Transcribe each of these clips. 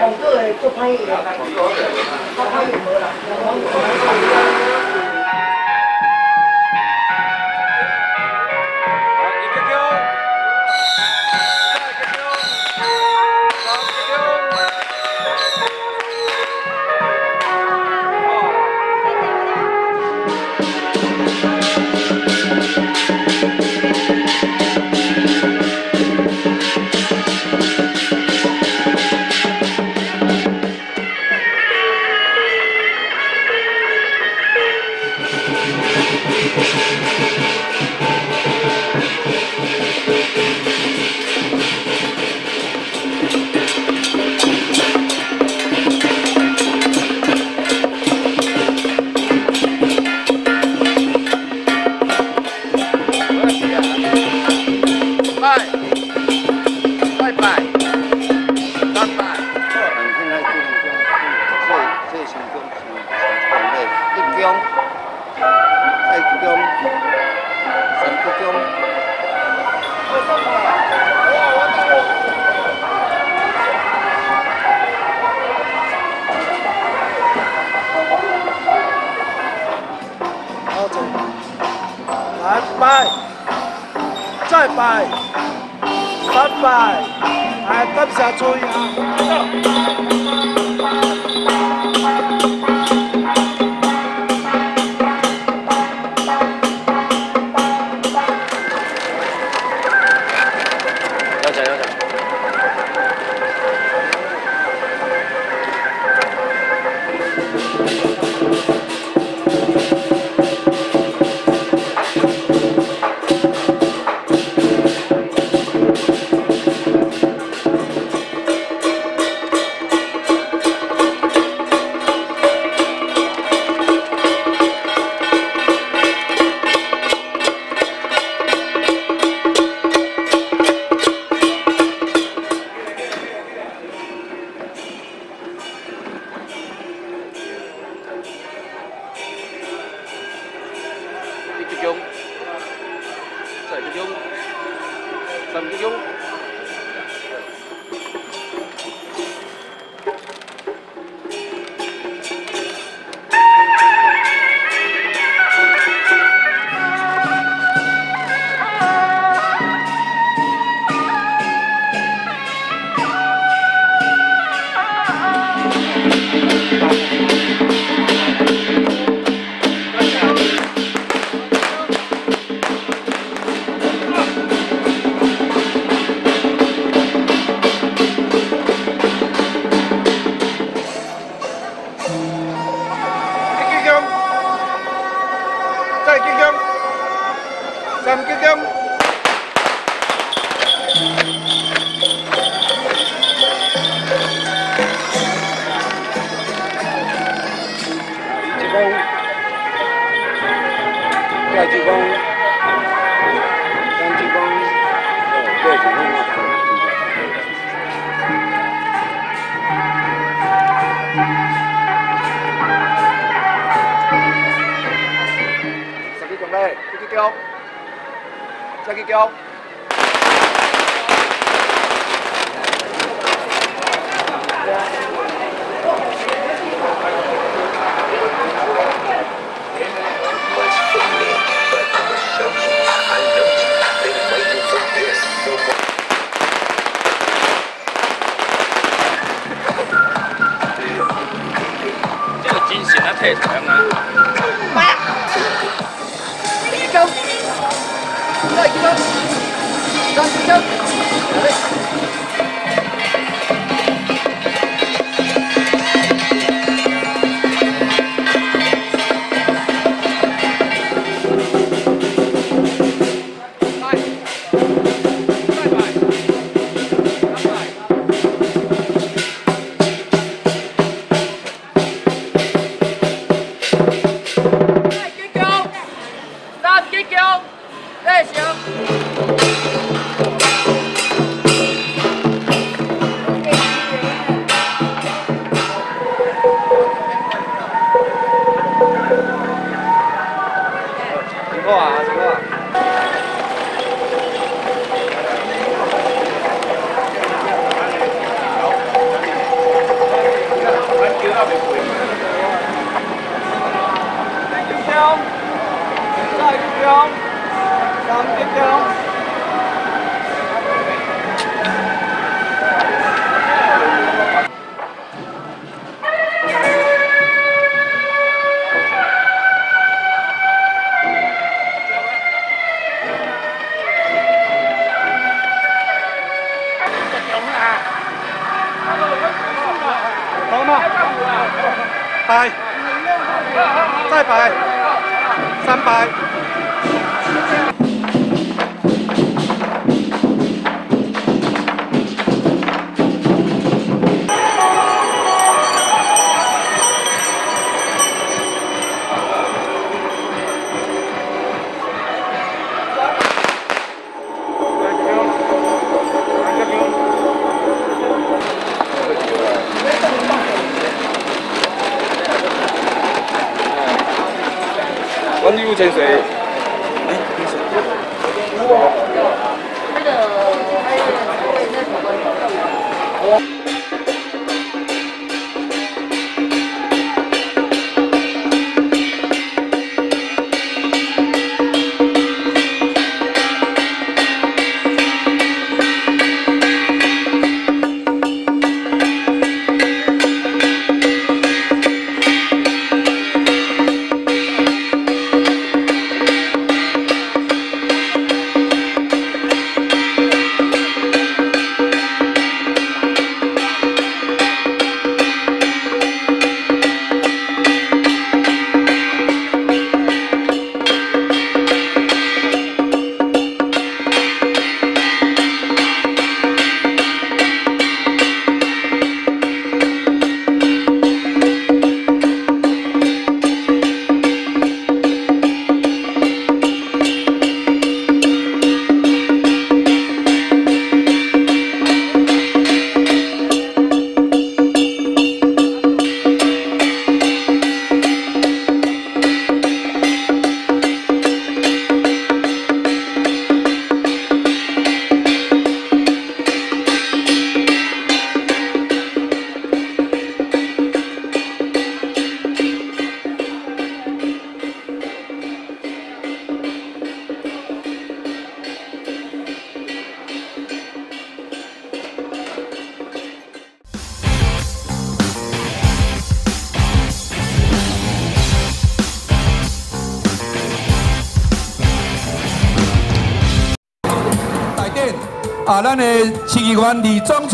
黄都的做翻译，的，做，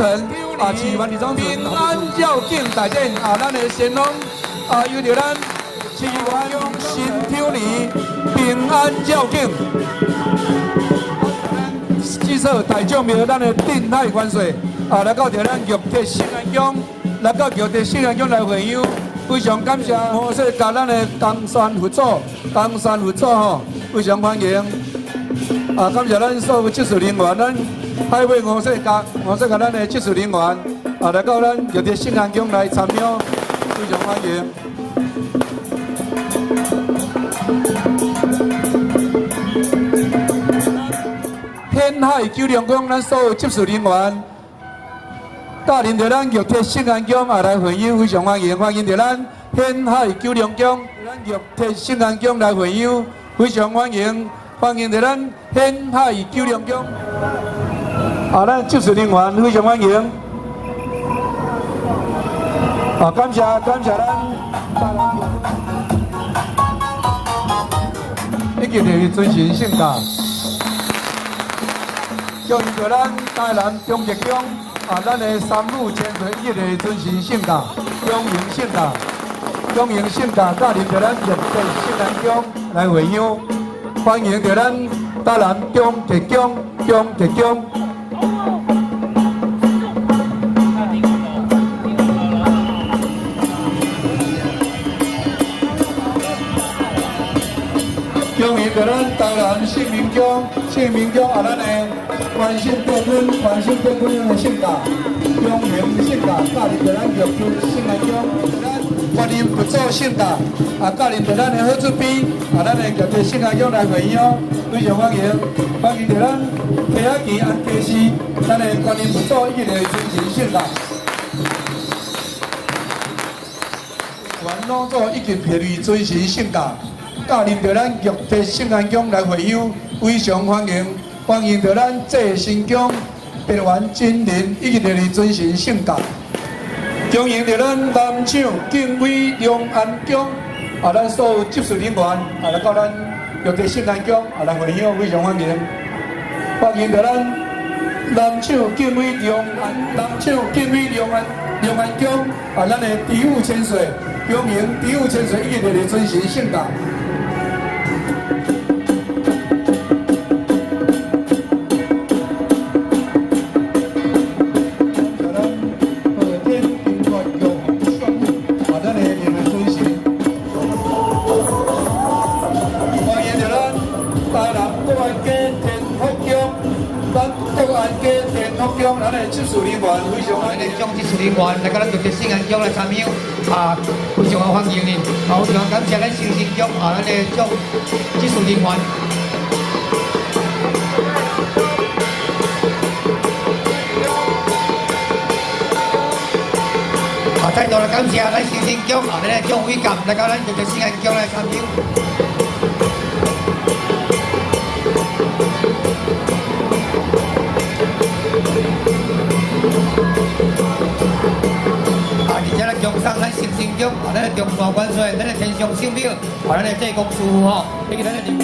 李宗成，啊，市议员李宗成，平安绕境大典，啊，咱的先锋，啊，由着咱市议员新挑年平安绕境，至少大将庙咱的定海关税，啊，来到着咱玉铁新安宫，来到玉铁新安宫来会友，非常感谢，我说甲咱的江山合作，江山合作吼，非常欢迎，啊，感谢咱所有技术人员，咱。海尾五色甲五色甲咱的技术人员啊，来到咱玉铁新安宫来参与，非常欢迎。天海九龙宫咱所有技术人员，带领着咱玉铁新安宫啊来会友，非常欢迎，欢迎着咱天海九龙宫，咱玉铁新安宫来会友，非常欢迎，欢迎着咱天海九龙宫。啊，咱技术人员非常欢迎。啊，感谢感谢咱。一个是尊神圣驾，叫叫咱台南中极宫啊，咱的三路千岁一个尊神圣驾，中营圣驾，中营圣驾带领着咱入地圣安宫来会友，欢迎着咱台南中极宫中极宫。恭喜咱台南姓名宫，姓名宫啊，咱的关心变婚，关心变婚的性格，中明性格，教领着咱玉珠姓名宫，咱观音佛祖性格，啊，教领着咱的好子边，啊，咱的玉珠姓名宫来会友，非常欢迎，欢迎咱天下奇安家师，咱的观音佛祖一个尊神性格。员老祖已经疲于遵循性格，驾临着咱玉帝圣安宫来会友，非常欢迎，欢迎着咱谢新宫别员真人已经来遵循性格，欢迎着咱南厂敬畏龙安宫啊，咱所有技术人员啊来到咱玉帝圣安宫啊来会友，非常欢迎，欢迎着咱南厂敬畏龙安南厂敬畏龙安。龙安宫啊，咱的第五千岁，恭迎第五千岁，一定来遵循性格。常欢迎，将技术人员来到咱玉帝圣安宫来参与，啊，非常欢迎你。好，非常感谢咱新兴宫啊，咱的将技术人员。啊，再度来感谢咱新兴宫啊，咱的将伟感来到咱上咱新兴宫，啊，咱的中华关税，咱的天上圣庙，把，咱的济公师傅吼，以及咱的。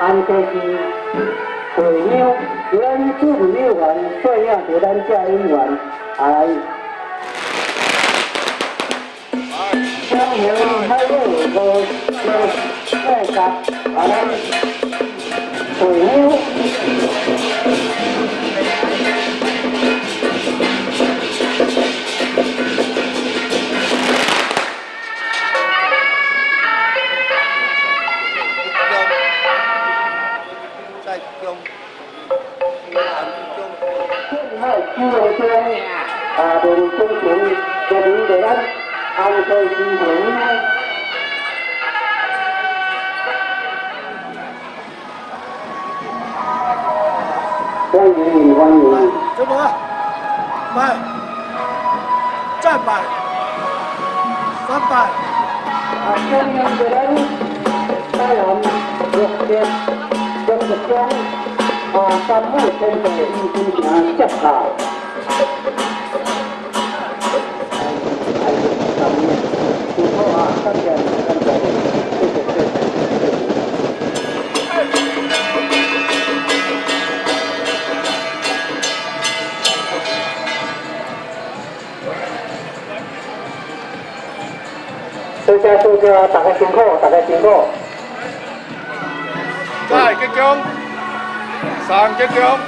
安哥是会鸟，咱主会鸟员，所以啊，就咱这演员来。有海陆无有爱甲啊咱会 chết chưa không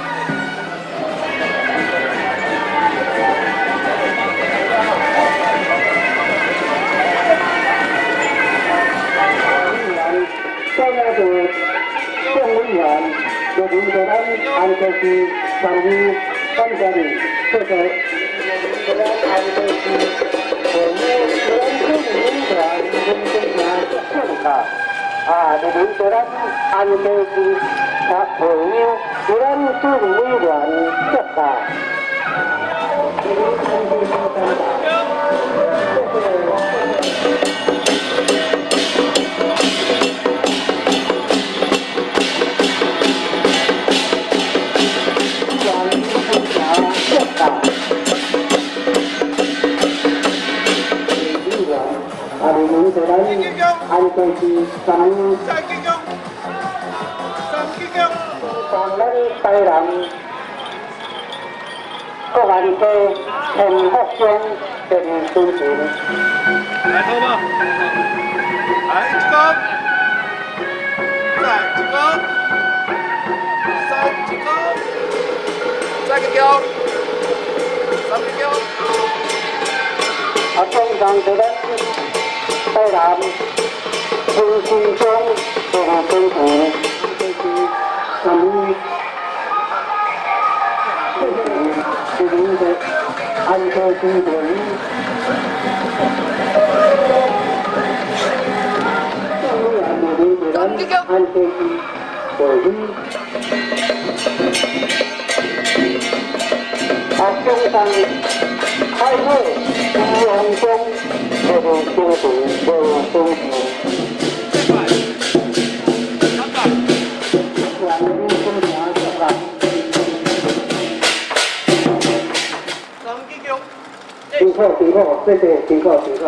Kemudian antisipasi kami kembali sesuai dengan antisipasi kami dan antisipasi 三激将。现在是政委员，由林德安安科区常务班主任负责。林德安安科区会务主任副主任林正强正卡啊，林德安安科区啊会务主任副主任正卡。啊，你们这咱安规是咱再激将，三咱咱台南国安街天福乡电视群，来投吧，来一个，再一个，三一个，再一个，三一个。啊，中上这咱台南新新乡电视群，这是咱们这是你的安规区群。安全回忆。啊，中山开会，金融中，这辛苦，谢。谢辛苦辛苦。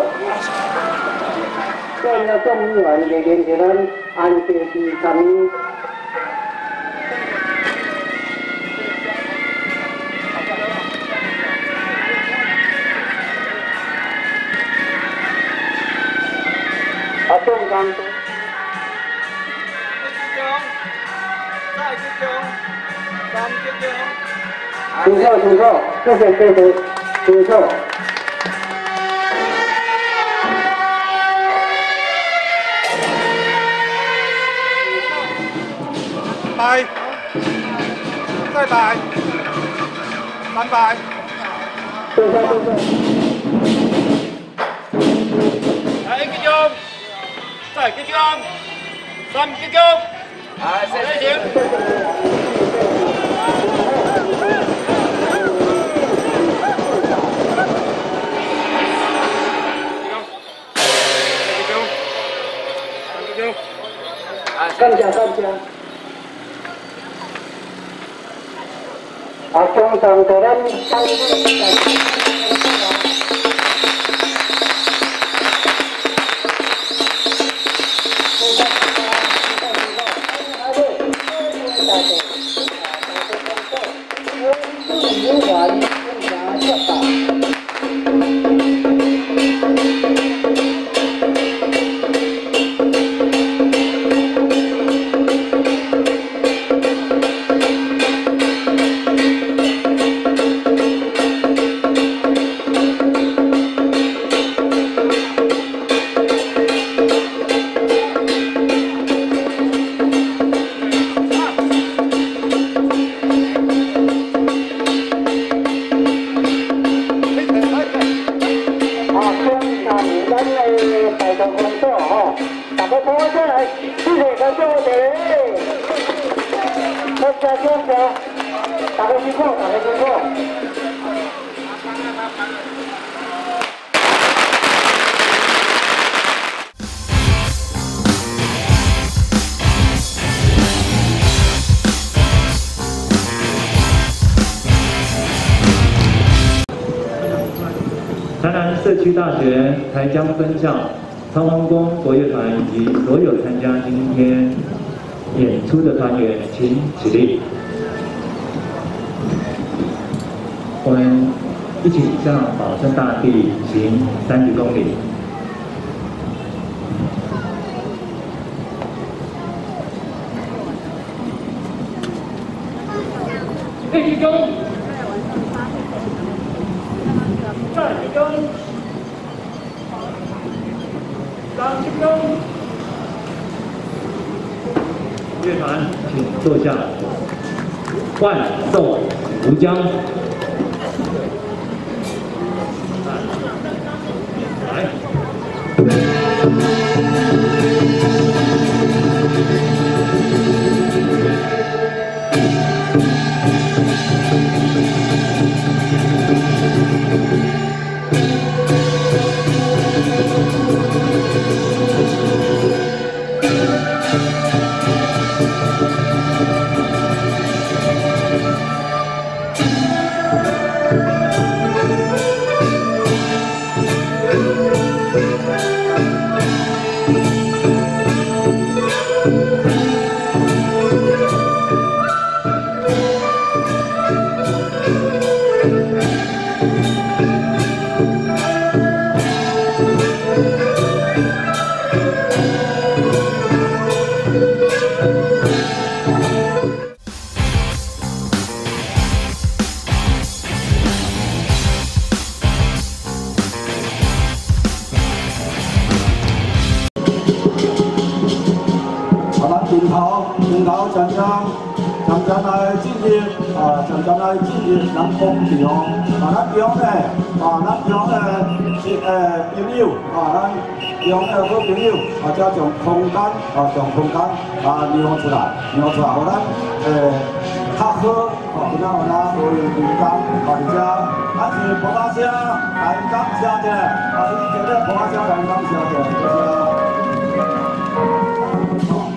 现在众议员热烈地咱安定区参与。啊，中山。再激将，三激将。辛苦辛苦，谢谢。谢谢，辛苦。再拜，三拜。对对对对。来激将，再激将，三激将。来，谢谢。感谢感谢。将分向苍王宫国乐团以及所有参加今天演出的团员请起立我们一起向保山大地行三十公里。最集中乐团，请坐下。万寿无疆。来的好朋友啊，再将空间啊，将空间啊让出来，让出来，互咱呃较好啊，今仔互咱可以人工啊，而且还是普拉车来感谢者啊，以前的普拉车来感谢者，谢谢。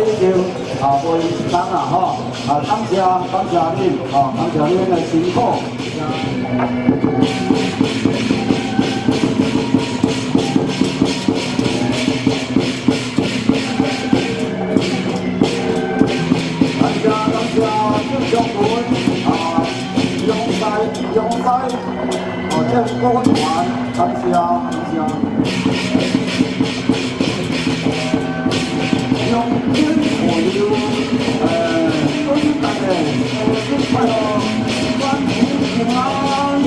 啊，今仔日已经啊为一单啦，吼，啊，感谢感谢恁，啊，感谢恁的辛苦。感谢感谢郑将军，啊。用在哦，这歌团，感谢事平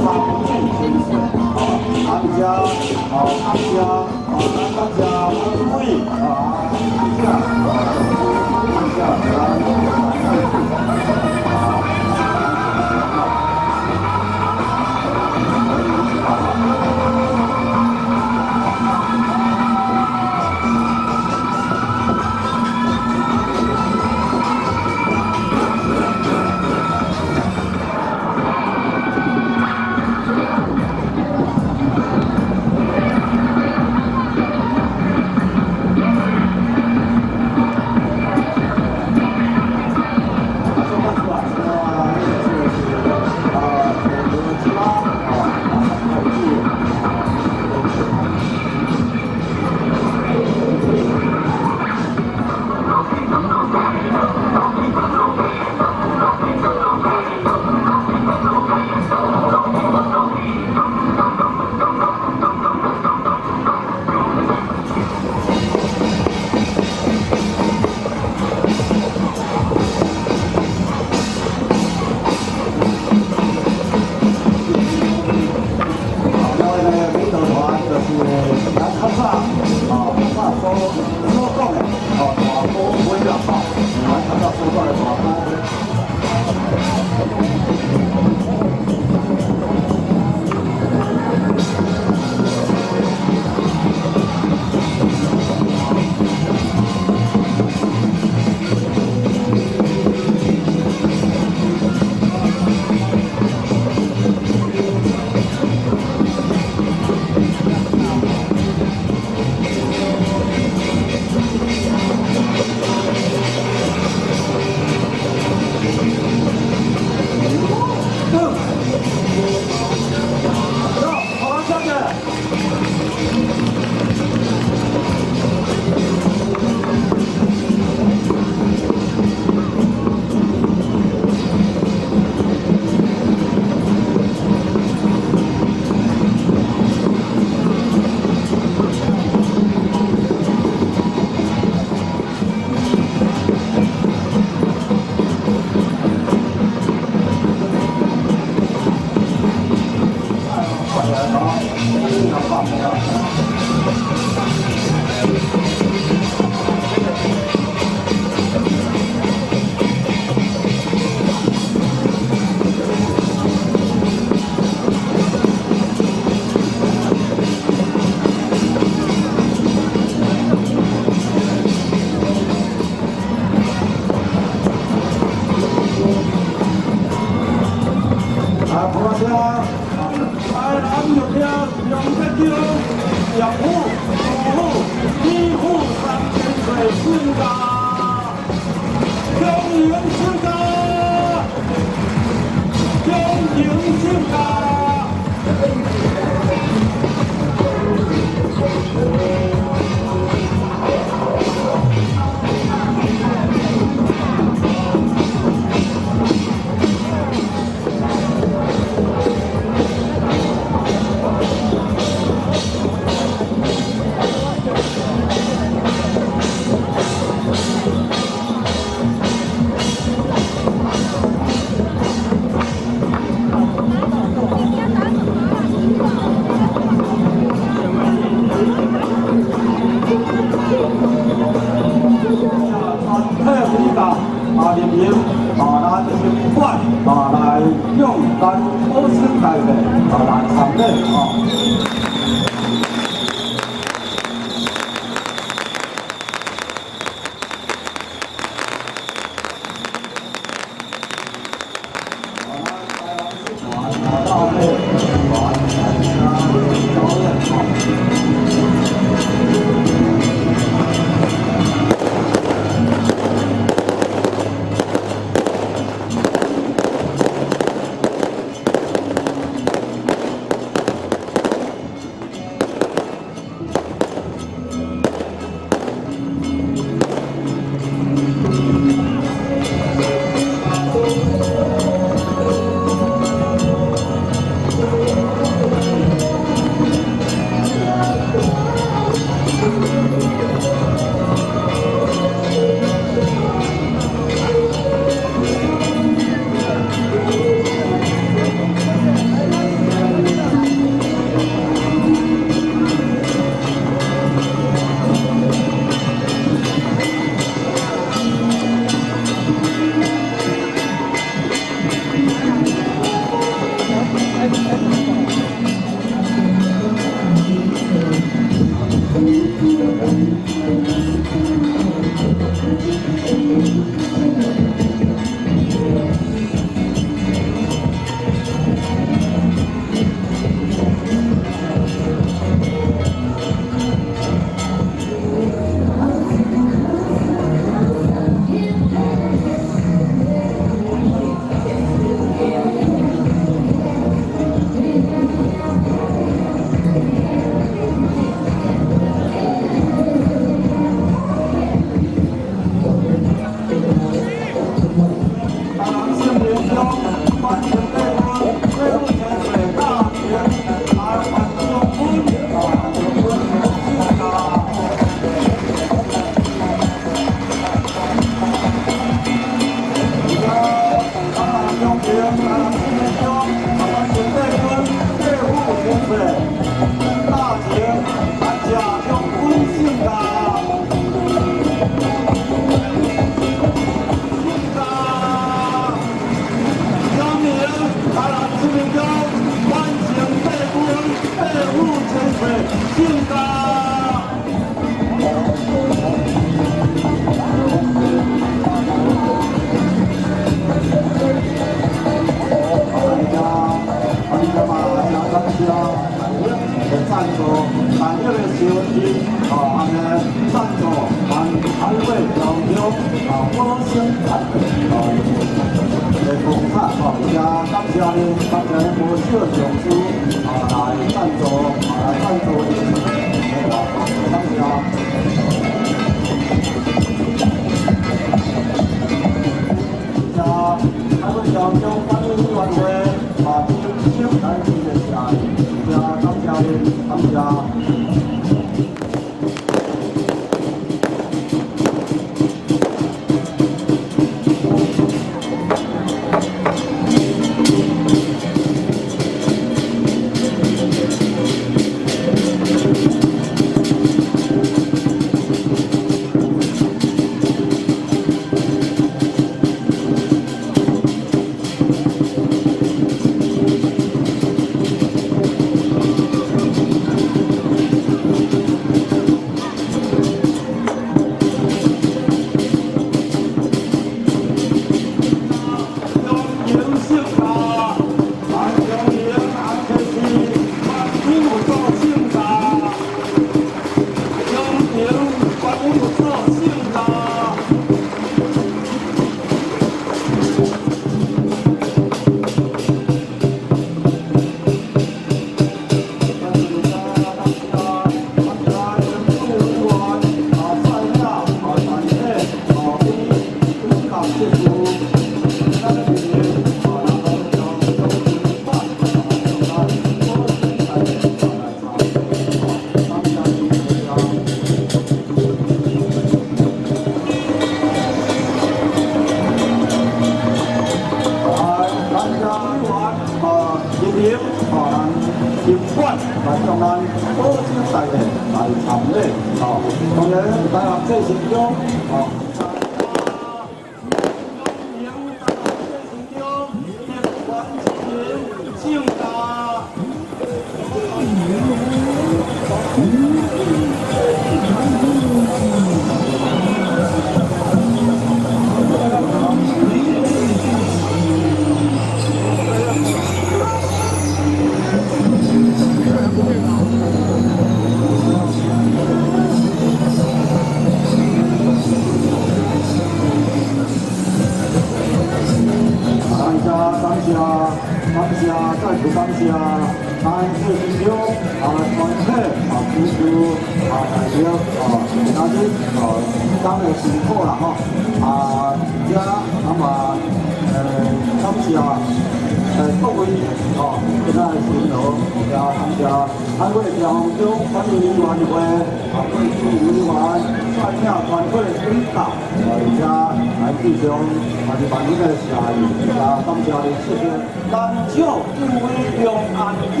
南诏就为两岸中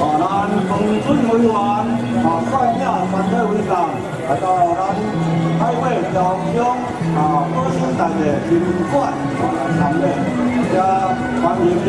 啊南丰村委员啊率领团队为长来到南海北郊乡啊高新大学宾馆欢迎你欢迎你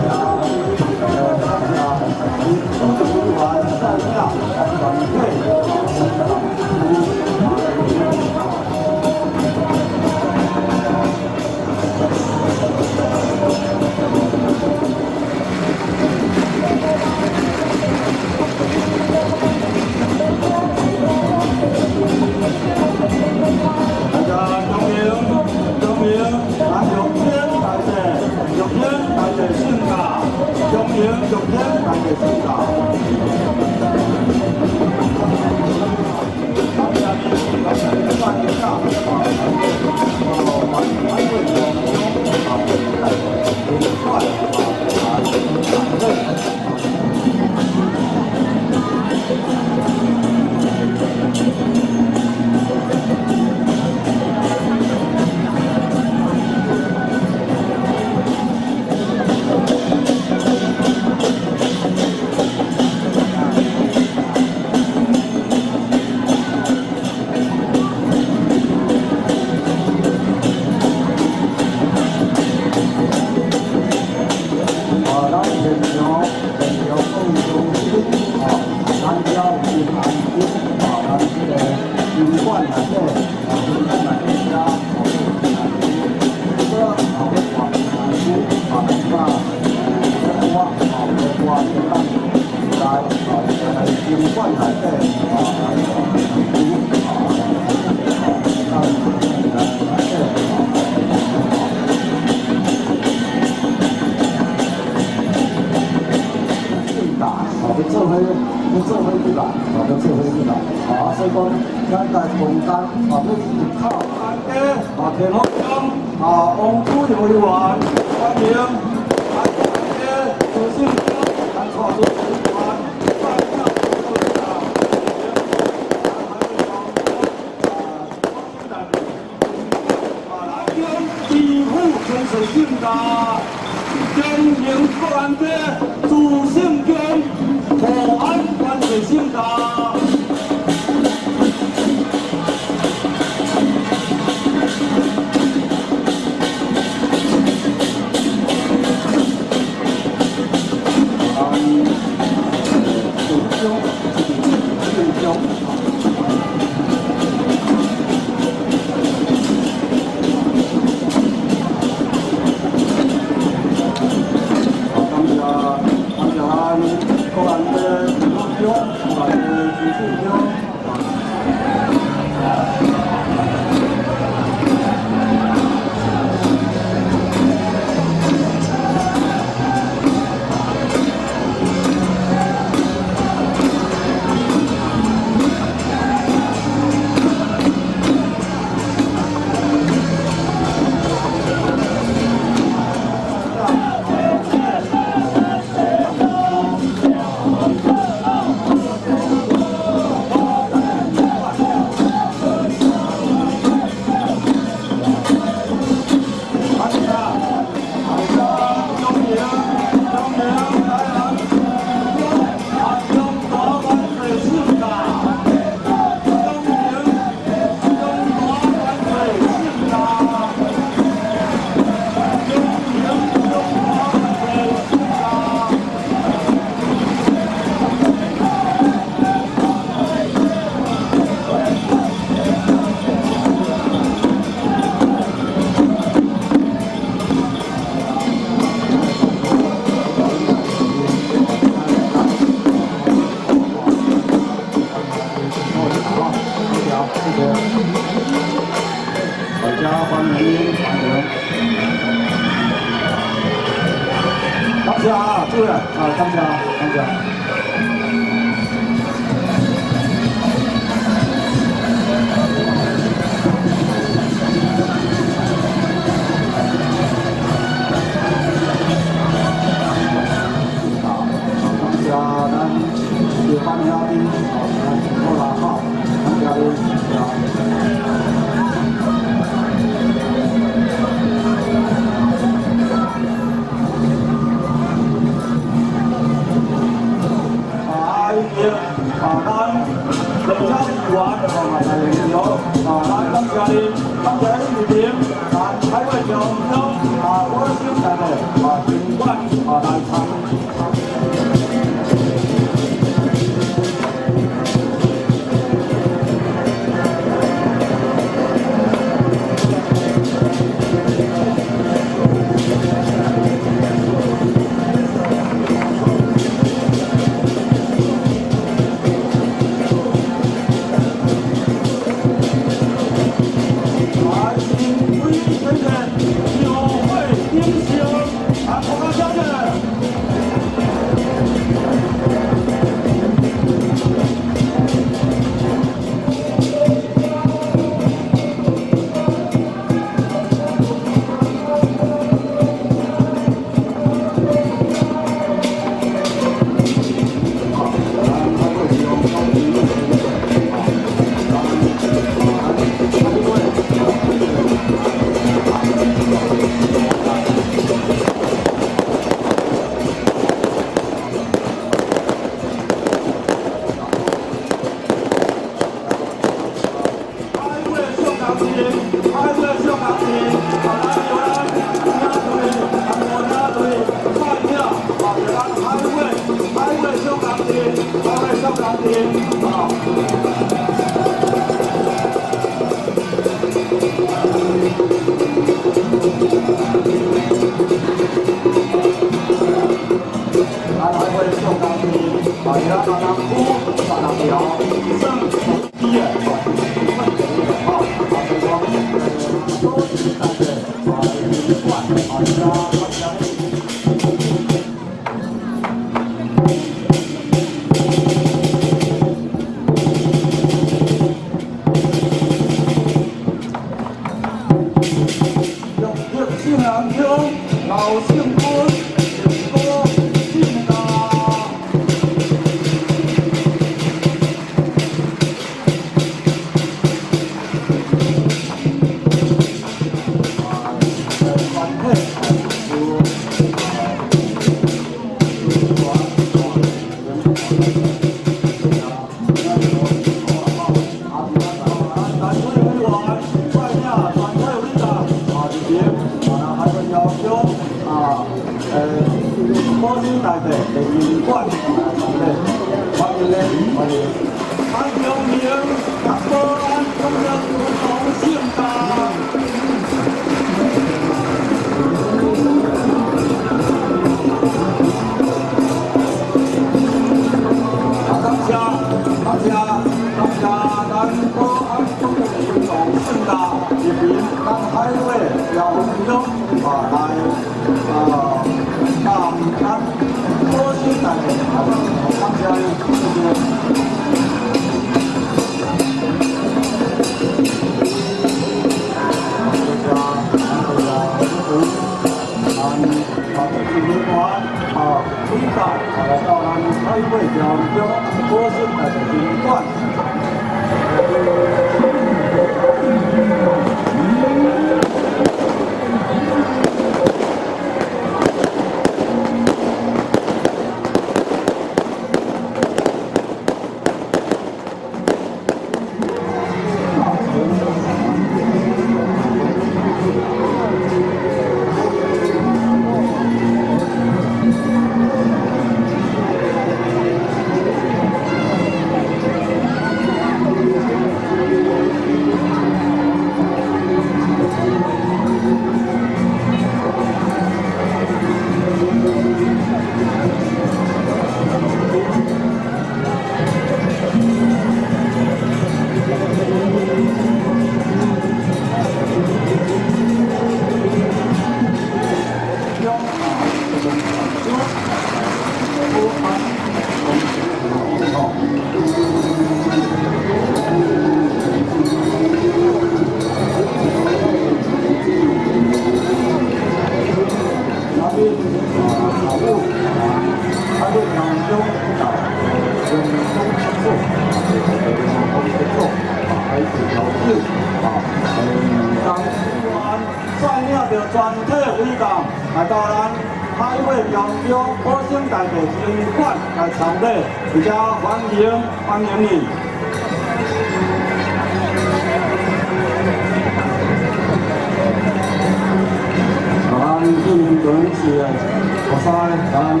学生咱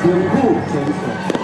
辛苦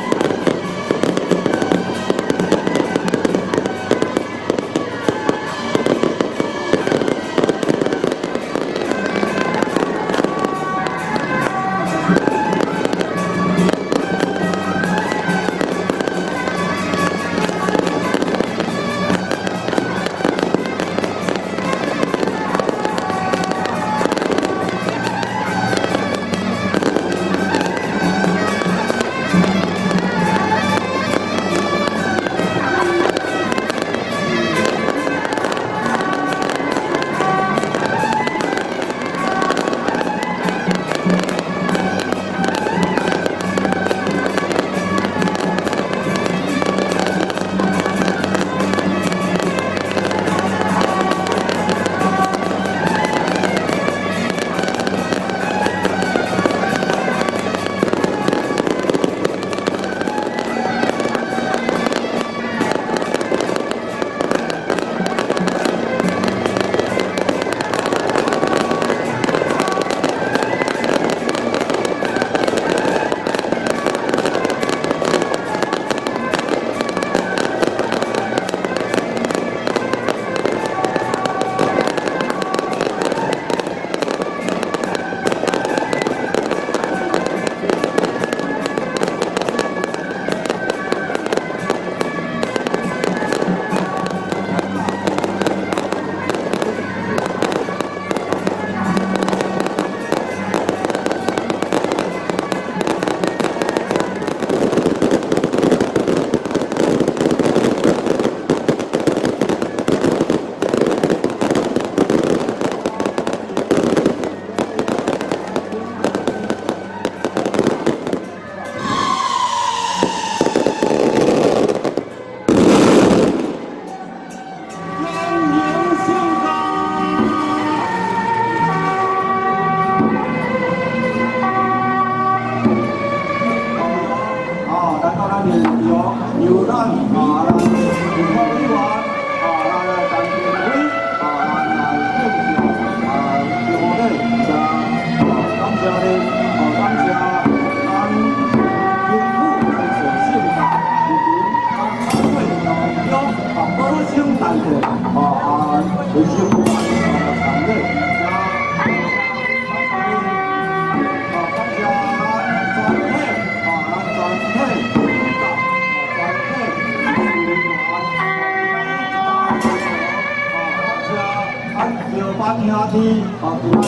先生。啊，平安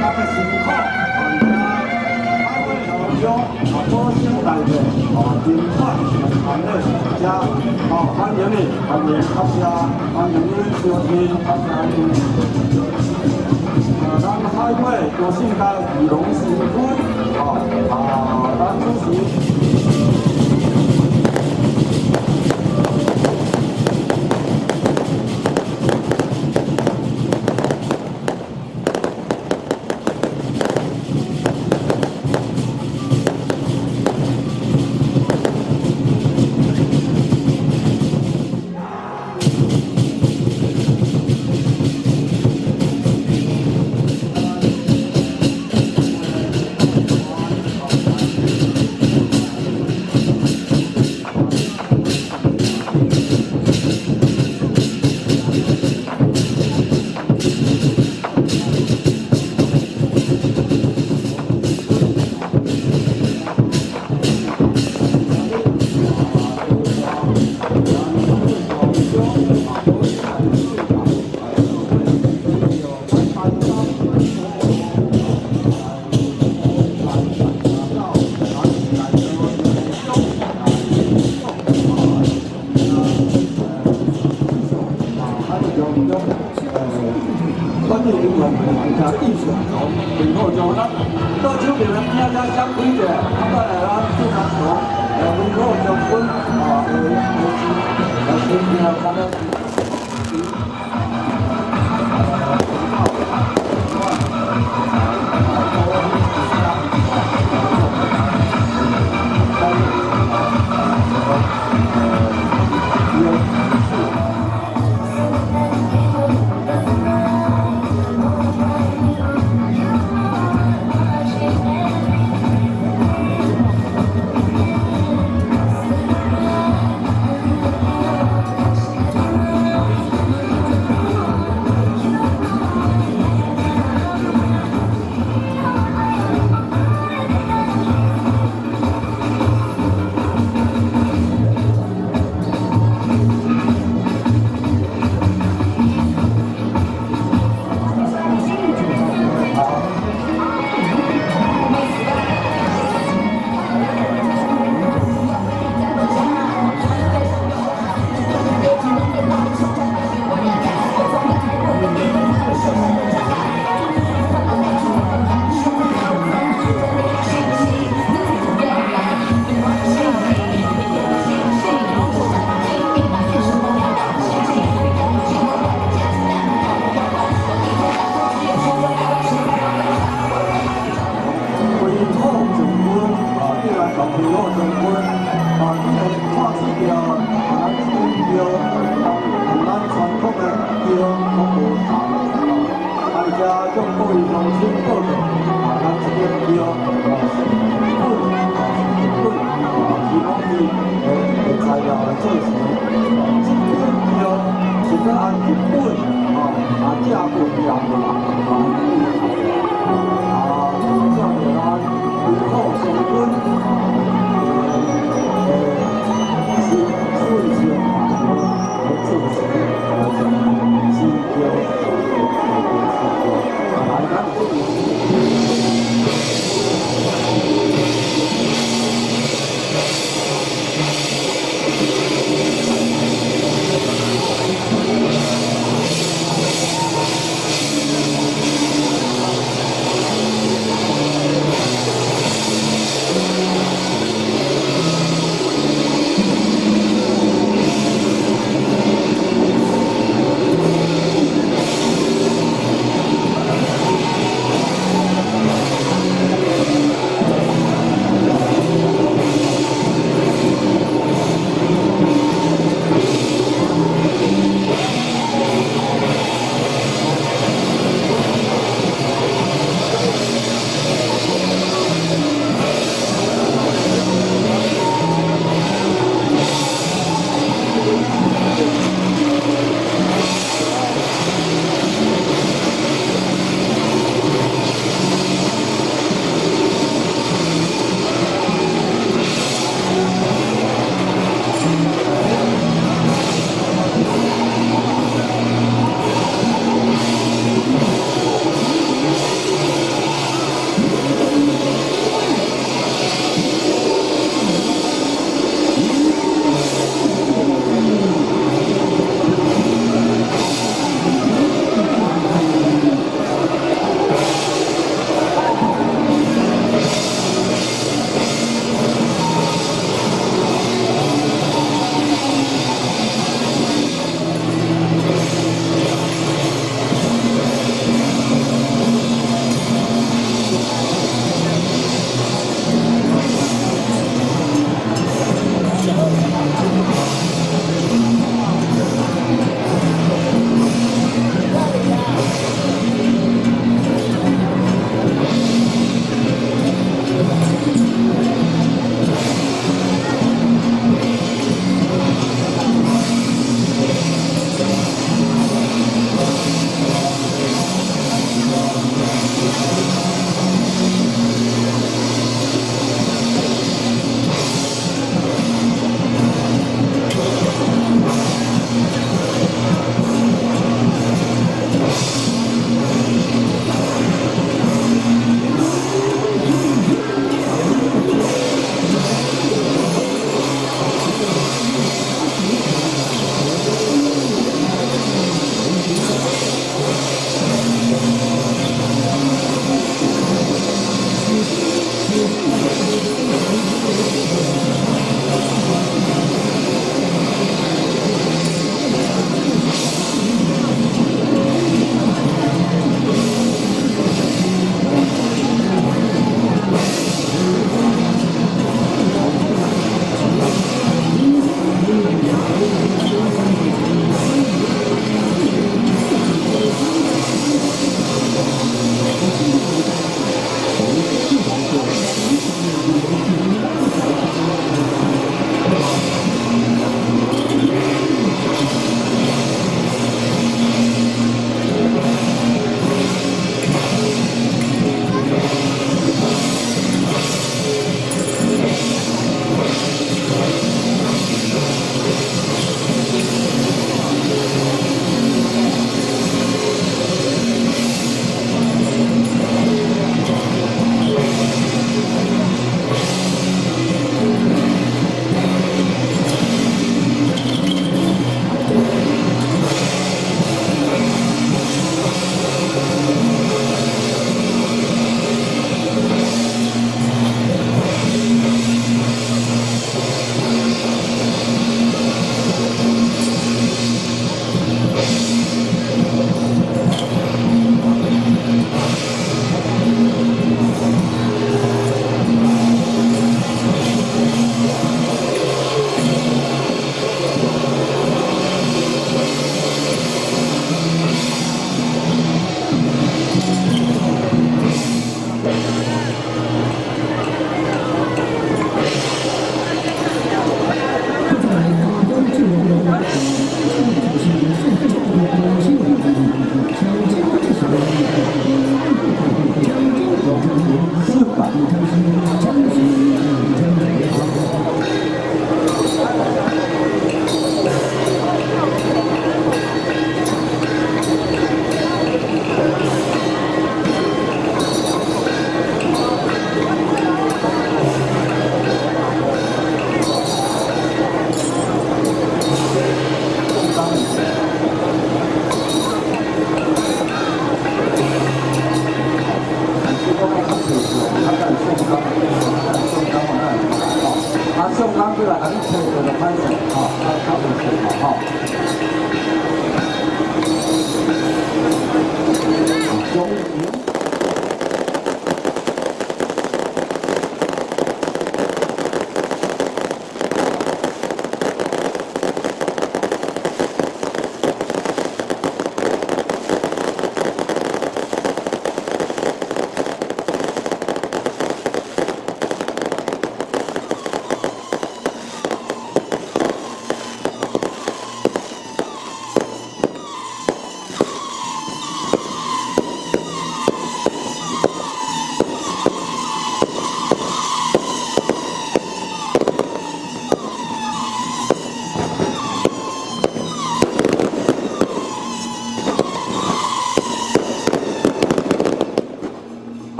大家辛苦，啊，开会当中啊，保险大家。啊，尽快安乐家，啊，欢迎你，欢迎大家，欢迎你收听，大家。你。咱开会多性感，仪容新婚，啊啊，咱主席。